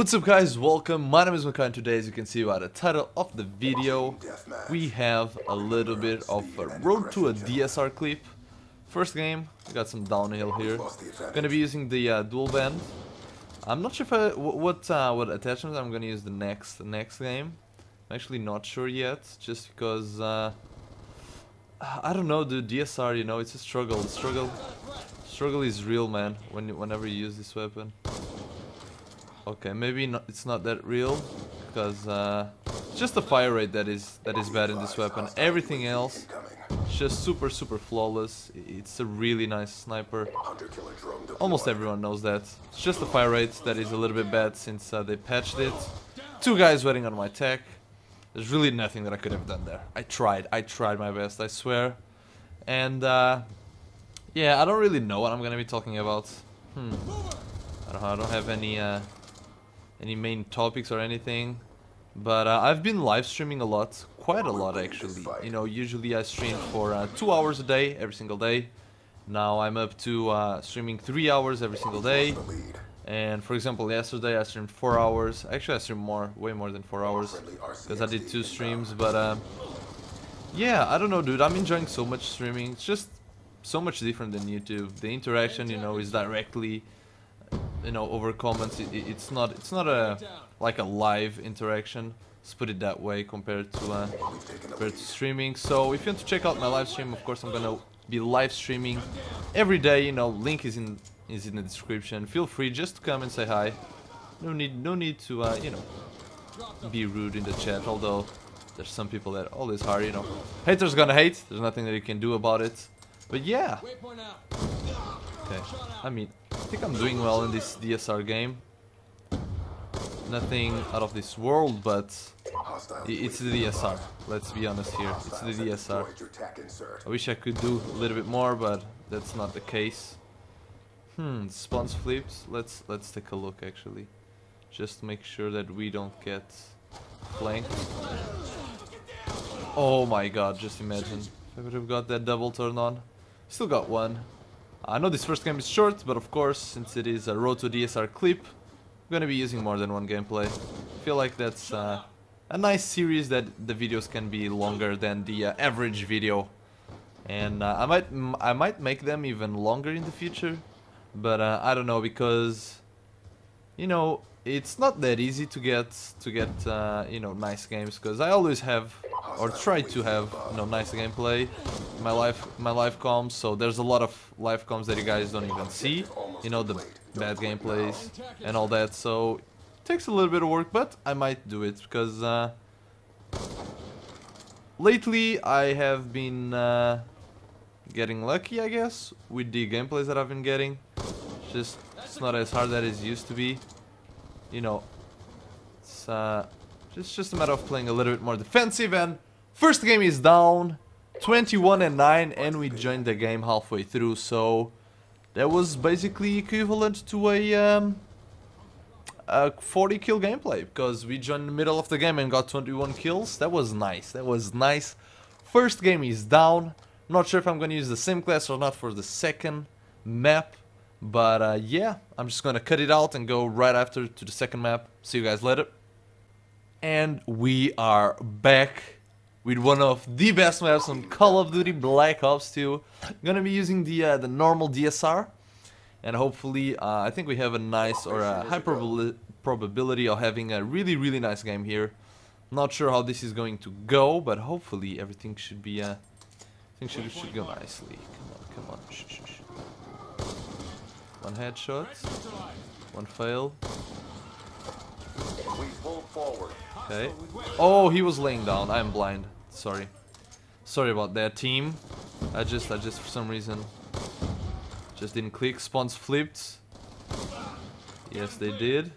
What's up guys, welcome, my name is Macau and today as you can see by the title of the video we have a little bit of a road to a DSR clip. First game, we got some downhill here, gonna be using the uh, dual band. I'm not sure I, what, uh, what attachment I'm gonna use the next, next game. I'm actually not sure yet, just because uh, I don't know dude, DSR you know, it's a struggle, struggle, struggle is real man, when, whenever you use this weapon Okay, maybe not, it's not that real, because uh, it's just the fire rate that is that is bad in this weapon. Everything else, just super super flawless. It's a really nice sniper. Almost everyone knows that. It's just the fire rate that is a little bit bad since uh, they patched it. Two guys waiting on my tech. There's really nothing that I could have done there. I tried. I tried my best, I swear. And, uh, yeah, I don't really know what I'm gonna be talking about. Hmm. I don't, I don't have any, uh, any main topics or anything. But uh, I've been live streaming a lot, quite a lot actually. You know, usually I stream for uh, two hours a day, every single day. Now I'm up to uh, streaming three hours every single day. And for example, yesterday I streamed four hours. Actually, I streamed more, way more than four hours, because I did two streams. But um, yeah, I don't know, dude. I'm enjoying so much streaming. It's just so much different than YouTube. The interaction, you know, is directly you know over comments it, it's not it's not a like a live interaction. Let's put it that way compared to uh, compared to streaming. So if you want to check out my live stream of course I'm gonna be live streaming every day. You know link is in is in the description. Feel free just to come and say hi. No need no need to uh, you know be rude in the chat although there's some people that always are you know. Haters gonna hate. There's nothing that you can do about it. But yeah okay I mean I think I'm doing well in this DSR game. Nothing out of this world, but it's the DSR. Let's be honest here. It's the DSR. I wish I could do a little bit more, but that's not the case. Hmm, spawns flips. Let's let's take a look actually. Just make sure that we don't get flanked. Oh my god, just imagine. If I would have got that double turn on. Still got one. I know this first game is short, but of course, since it is a Road to DSR clip, I'm gonna be using more than one gameplay. I feel like that's uh, a nice series that the videos can be longer than the uh, average video. And uh, I might I might make them even longer in the future, but uh, I don't know because, you know, it's not that easy to get to get uh, you know nice games because I always have or try to have you know nice gameplay. My life my life comms so there's a lot of life comms that you guys don't even see. You know the bad gameplays and all that so it takes a little bit of work but I might do it because uh, lately I have been uh, getting lucky I guess with the gameplays that I've been getting. Just it's not as hard as it used to be. You know, it's uh, just, just a matter of playing a little bit more defensive and first game is down, 21 and 9 and we joined the game halfway through so that was basically equivalent to a, um, a 40 kill gameplay because we joined the middle of the game and got 21 kills, that was nice, that was nice. First game is down, not sure if I'm gonna use the same class or not for the second map but uh, yeah, I'm just gonna cut it out and go right after to the second map. See you guys later. And we are back with one of the best maps on Call of Duty Black Ops 2. I'm gonna be using the uh, the normal DSR, and hopefully, uh, I think we have a nice or a high prob probability of having a really really nice game here. Not sure how this is going to go, but hopefully everything should be. Uh, I think should should go nicely. Come on, come on. Shh, shh, shh. One headshot. One fail. Okay. Oh, he was laying down. I'm blind. Sorry. Sorry about that, team. I just, I just, for some reason, just didn't click. Spawns flipped. Yes, they did.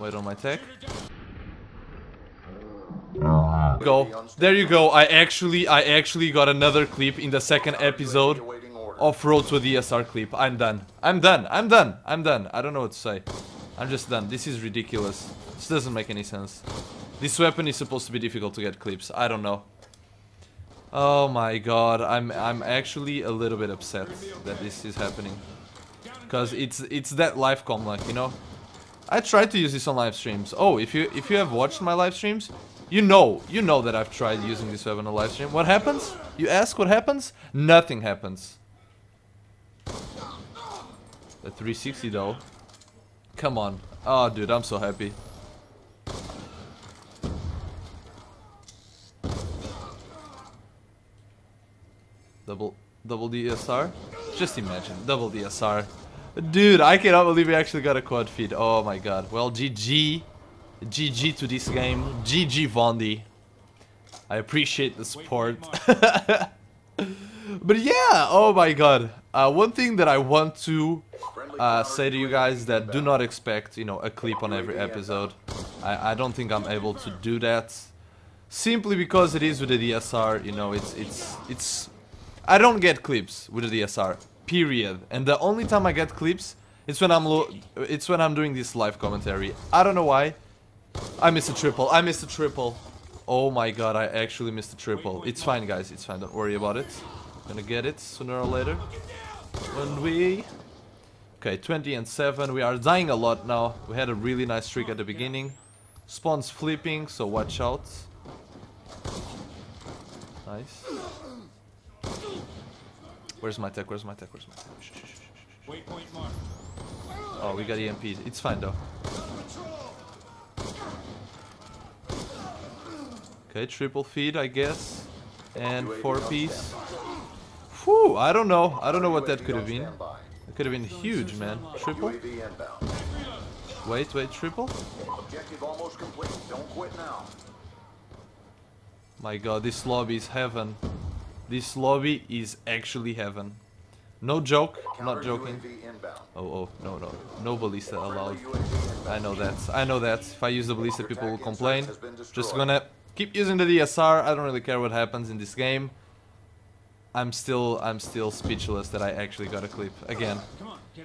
Wait on my tech. Go. There you go. I actually, I actually got another clip in the second episode off-road to the DSR clip. I'm done. I'm done. I'm done. I'm done. I don't know what to say. I'm just done. This is ridiculous. This doesn't make any sense. This weapon is supposed to be difficult to get clips. I don't know. Oh my god. I'm I'm actually a little bit upset that this is happening. Because it's it's that live com like, you know. I tried to use this on live streams. Oh, if you if you have watched my live streams, you know, you know that I've tried using this weapon on live stream. What happens? You ask what happens? Nothing happens. The 360 though. Come on. Oh, dude, I'm so happy. Double, double DSR? Just imagine, double DSR. Dude, I cannot believe we actually got a quad feed. Oh my god. Well, GG. GG to this game. GG Vondi. I appreciate the support. but yeah, oh my god. Uh, one thing that I want to uh, say to you guys that do not expect, you know, a clip on every episode. I, I don't think I'm able to do that. Simply because it is with the DSR, you know, it's, it's, it's... I don't get clips with the DSR, period. And the only time I get clips, it's when I'm it's when I'm doing this live commentary. I don't know why. I missed a triple, I missed a triple. Oh my god, I actually missed a triple. It's fine, guys, it's fine, don't worry about it. Gonna get it sooner or later. When we... Okay, 20 and 7. We are dying a lot now. We had a really nice streak at the beginning. Spawn's flipping, so watch out. Nice. Where's my tech? Where's my tech? Where's my tech? Oh, we got EMP'd. It's fine though. Okay, triple feed, I guess. And four piece. Whew, I don't know. I don't know what that could have been. It could have been huge, man. Triple? Wait, wait, triple? Objective almost complete. Don't quit now. My god, this lobby is heaven. This lobby is actually heaven. No joke, I'm not joking. Oh, oh, no, no. No ballista allowed. I know that. I know that. If I use the ballista, people will complain. Just gonna keep using the DSR. I don't really care what happens in this game. I'm still I'm still speechless that I actually got a clip again.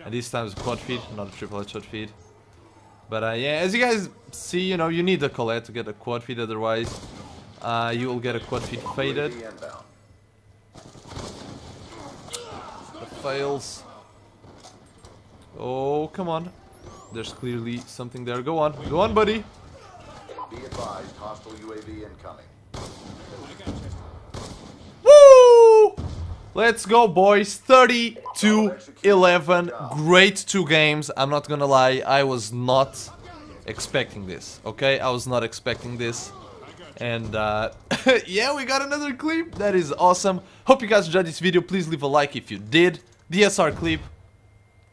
And this time it's a quad feed, not a triple headshot feed. But uh, yeah, as you guys see, you know, you need a collat to get a quad feed, otherwise uh, you will get a quad feed faded. The fails. Oh, come on. There's clearly something there. Go on. Go on, buddy. Be advised, hostile UAV incoming. Let's go, boys. 32-11. Great two games. I'm not gonna lie. I was not expecting this, okay? I was not expecting this. And, uh, yeah, we got another clip. That is awesome. Hope you guys enjoyed this video. Please leave a like if you did. DSR clip.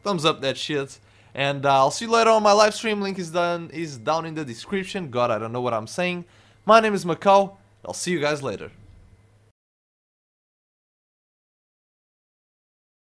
Thumbs up that shit. And uh, I'll see you later on my live stream. Link is done is down in the description. God, I don't know what I'm saying. My name is Macau. I'll see you guys later.